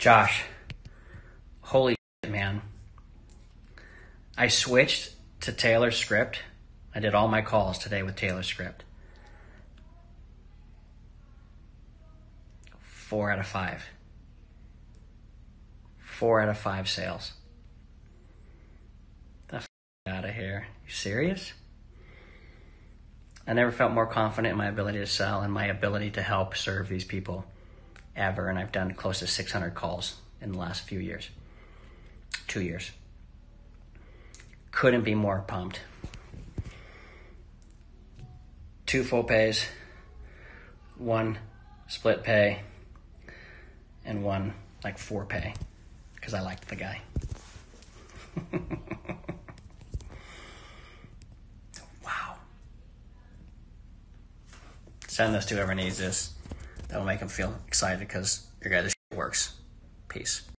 Josh, holy shit, man. I switched to Taylor script. I did all my calls today with Taylor script. Four out of five. Four out of five sales. The f- out of here. You serious? I never felt more confident in my ability to sell and my ability to help serve these people ever. And I've done close to 600 calls in the last few years, two years. Couldn't be more pumped. Two full pays, one split pay, and one like four pay because I liked the guy. wow. Send this to whoever needs this. That'll make them feel excited because your guys' works. Peace.